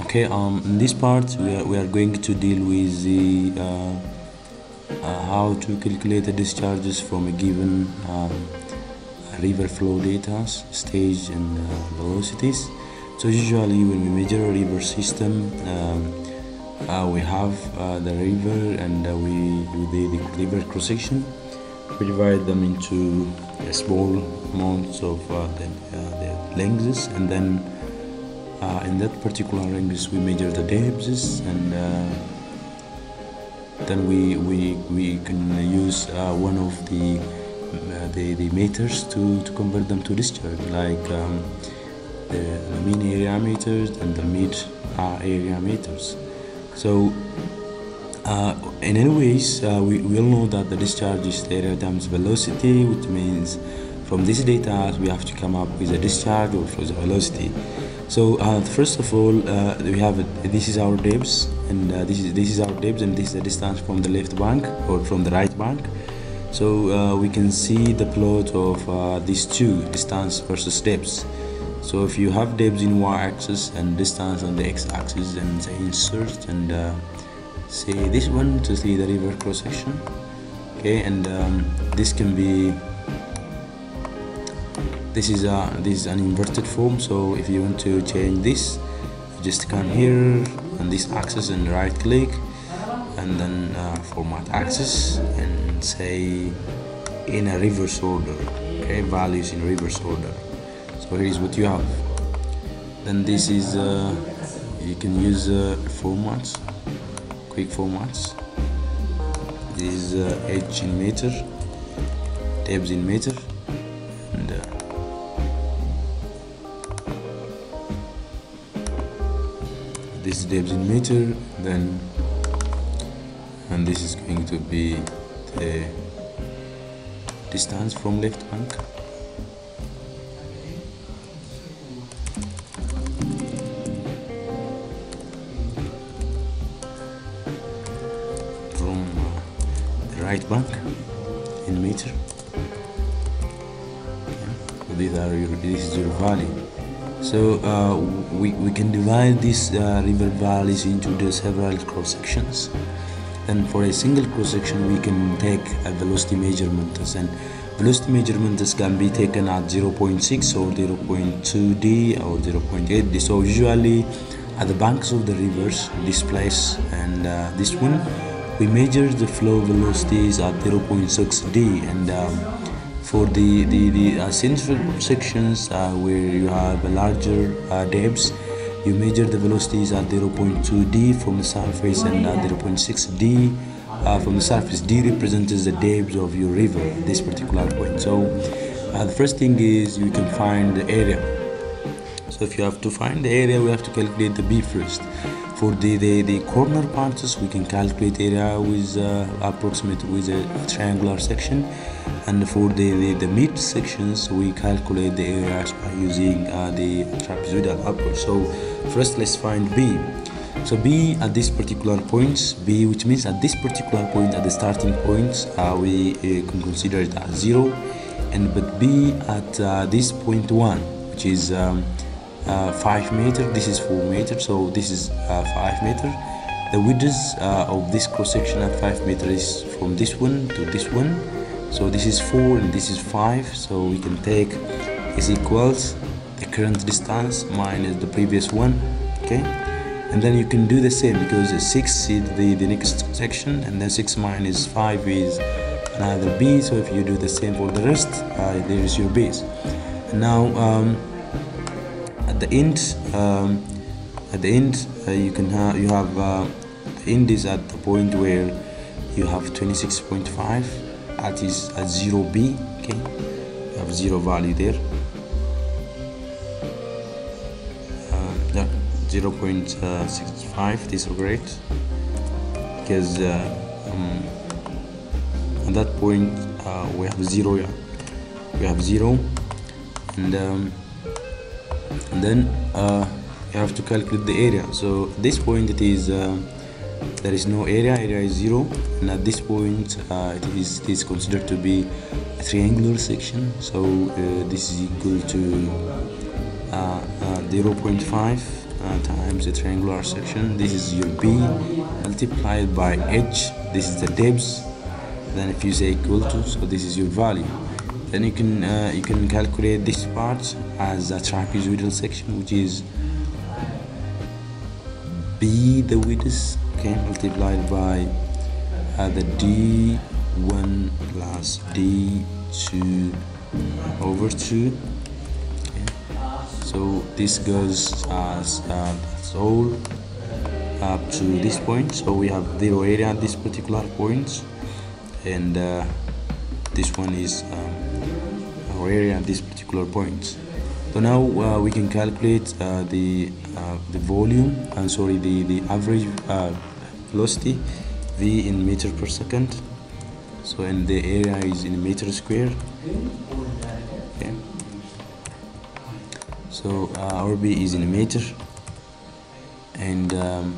okay um in this part we are, we are going to deal with the uh, uh, how to calculate the discharges from a given um, river flow data stage and uh, velocities. So usually when we measure a river system um, uh, we have uh, the river and uh, we do the, the river cross section we divide them into small amounts of the, the lengths and then uh, in that particular lengths we measure the depths and uh, then we, we, we can use uh, one of the, uh, the the meters to, to convert them to discharge like um, the, the mean area meters and the mid uh, area meters so uh, in any ways, uh, we will know that the discharge is area times velocity, which means from this data we have to come up with a discharge or flow the velocity. So uh, first of all, uh, we have this is our depth, and uh, this is this is our depth, and this is the distance from the left bank or from the right bank. So uh, we can see the plot of these two distance versus depth. So if you have depth in y-axis and distance on the x-axis, then say insert and say this one to see the river cross section okay and um, this can be this is a this is an inverted form so if you want to change this just come here on this axis and right click and then uh, format axis and say in a reverse order okay values in reverse order. So here's what you have. Then this is uh, you can use uh, formats quick formats. This is uh, edge in meter tabs in meter this is depth in meter then and this is going to be the distance from left bank from the right bank in meter yeah. these are your, this is your valley so uh, we, we can divide these uh, river valleys into the several cross sections. And for a single cross section we can take a velocity measurement. And velocity measurements can be taken at 0.6 or 0.2d or 0.8d so usually at the banks of the rivers this place and uh, this one we measure the flow velocities at 0.6d and um, for the the, the uh, central sections uh, where you have a larger uh, depths you measure the velocities at 0.2d from the surface and at 0.6d uh, from the surface. D represents the depth of your river at this particular point. So uh, the first thing is you can find the area. So if you have to find the area we have to calculate the b first for the, the, the corner parts we can calculate area with uh, approximate with a triangular section. And for the, the, the mid sections we calculate the areas by using uh, the trapezoidal approach so first let's find b. So b at this particular point b which means at this particular point at the starting point uh, we uh, can consider it as zero. And but b at uh, this point one which is um, 5 meter. This is 4 meter so this is uh, 5 meter. The width uh, of this cross section at 5 meter is from this one to this one. So this is 4 and this is 5 so we can take is equals the current distance minus the previous one okay? And then you can do the same because the 6 is the, the next section and then 6 minus 5 is another b. So if you do the same for the rest uh, there is your base now um, at the end um, at the end uh, you can have you have uh, the end is at the point where you have 26.5 that is at 0b okay? You have zero value there. Uh, yeah 0.65 this is great. Because uh, um, at that point uh, we have zero yeah. We have zero and um, and then uh, you have to calculate the area. So at this point it is uh, there is no area. Area is zero. And at this point uh, it is it is considered to be a triangular section. So uh, this is equal to uh, uh, 0.5 uh, times the triangular section. This is your b multiplied by h. This is the depth then if you say equal to so this is your value then you can uh, you can calculate this part as a trapezoidal section which is b the width okay multiplied by uh, the d1 plus d2 over 2 so this goes as uh, that's all up to this point. So we have zero area at this particular point and uh, this one is um, our area at this particular point so now uh, we can calculate uh, the uh, the volume and sorry the the average uh, velocity v in meter per second. So and the area is in meter square. Okay. So uh, our b is in meter. And um,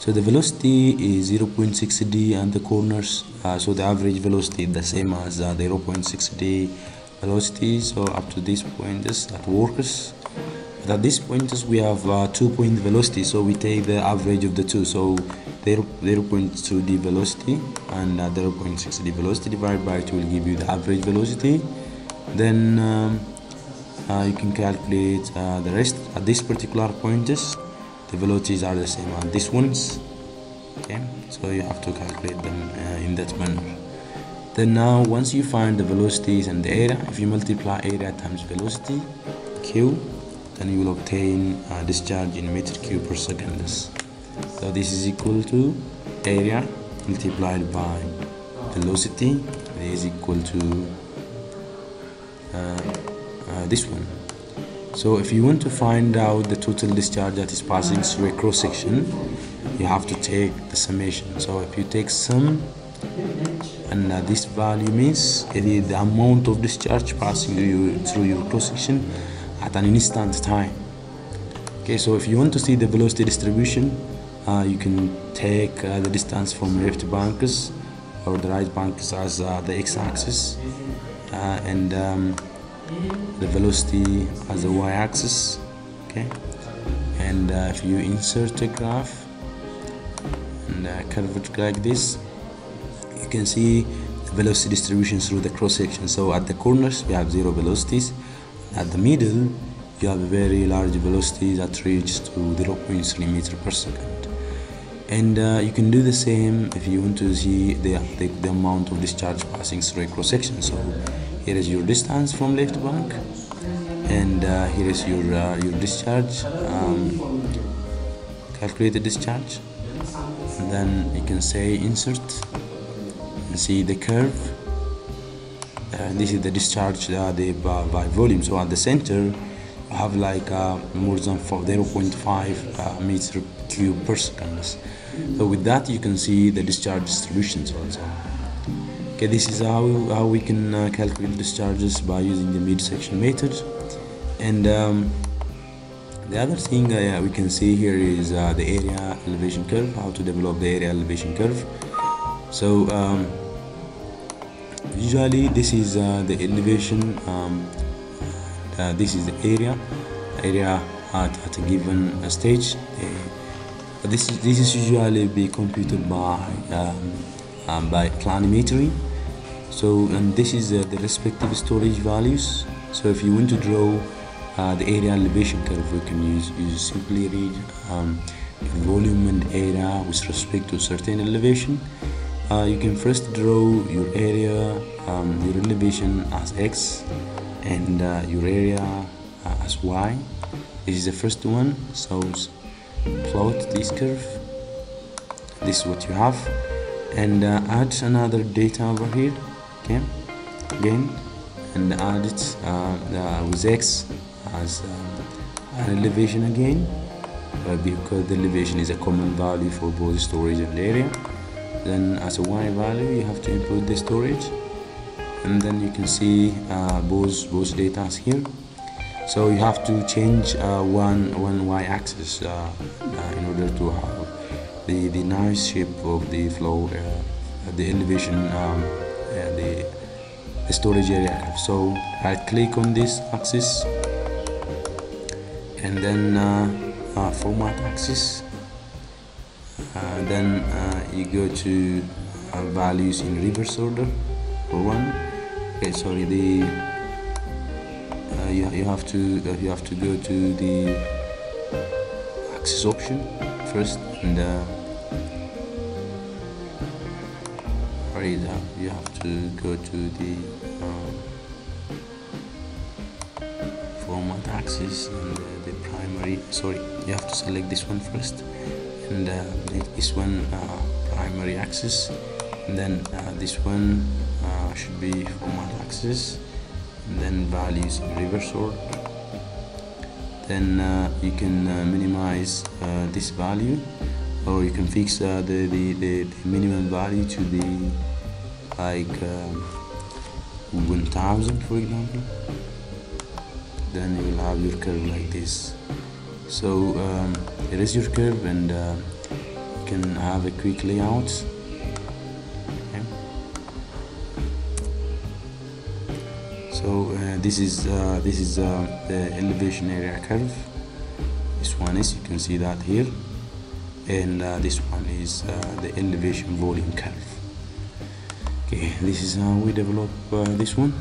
so the velocity is 0.6 d and the corners uh, so the average velocity the same as uh, the 0.6 d velocity so up to this point this that works. But at this point we have uh, two point velocity so we take the average of the two. So 0, 0.2 d velocity and uh, 0.6 d velocity divided by 2 will give you the average velocity. Then um, uh, you can calculate uh, the rest. At this particular points the velocities are the same as these ones. Okay? So you have to calculate them uh, in that manner then now once you find the velocities and the area if you multiply area times velocity q then you will obtain uh, discharge in meter cube per second. So this is equal to area multiplied by velocity. Is equal to uh, uh, this one. So if you want to find out the total discharge that is passing through a cross section you have to take the summation. So if you take sum and uh, this value means is the amount of discharge passing through your, through your cross section at an instant time. Okay so if you want to see the velocity distribution uh, you can take uh, the distance from left banks or the right banks as uh, the x-axis uh, and um, the velocity as the y-axis okay? And uh, if you insert a graph and uh, curve it like this you can see the velocity distribution through the cross section. So at the corners we have zero velocities. At the middle you have a very large velocity that reaches to 0.3 meter per second. And uh, you can do the same if you want to see the, the, the amount of discharge passing through a cross section. So here is your distance from left bank and uh, here is your uh, your discharge um, calculate the discharge. And then you can say insert see the curve. And this is the discharge uh, the, by, by volume. So at the center you have like uh, more than 0.5 uh, meter cube per second. So with that you can see the discharge distributions also okay this is how, how we can uh, calculate discharges by using the midsection method. And um, the other thing uh, we can see here is uh, the area elevation curve how to develop the area elevation curve. So um, usually this is uh, the elevation um, uh, this is the area. Area at, at a given uh, stage. This is this is usually be computed by um, um, by planimetry so and this is uh, the respective storage values. So if you want to draw uh, the area elevation curve we can use you simply read um, volume and area with respect to certain elevation uh, you can first draw your area um, your elevation as x and uh, your area uh, as y. This is the first one so plot this curve. This is what you have. And uh, add another data over here okay? Again and add it uh, with x as um, an elevation again. Uh, because the elevation is a common value for both storage and area then as a y value you have to input the storage. And then you can see uh, both both data here. So you have to change uh, one one y-axis uh, uh, in order to have the the nice shape of the flow uh, the elevation um, the, the storage area. So right click on this axis. And then uh, uh, format axis. uh, then uh, you go to uh, values in reverse order for one. Okay sorry the uh, you, you have to you have to go to the axis option first and right you have to go to the um, format axis and uh, the primary sorry you have to select this one first and uh, this one uh, primary axis. And then uh, this one uh, should be format axis. And then values in reverse order. Then uh, you can minimize this value or you can fix the, the, the, the, minimum value to the like um, 1000 for example. Then you will have your curve like this so um, here is your curve and uh, you can have a quick layout. Okay. so uh, this is uh, this is uh, the elevation area curve. This one is you can see that here. And uh, this one is uh, the elevation volume curve. Okay this is how we develop this one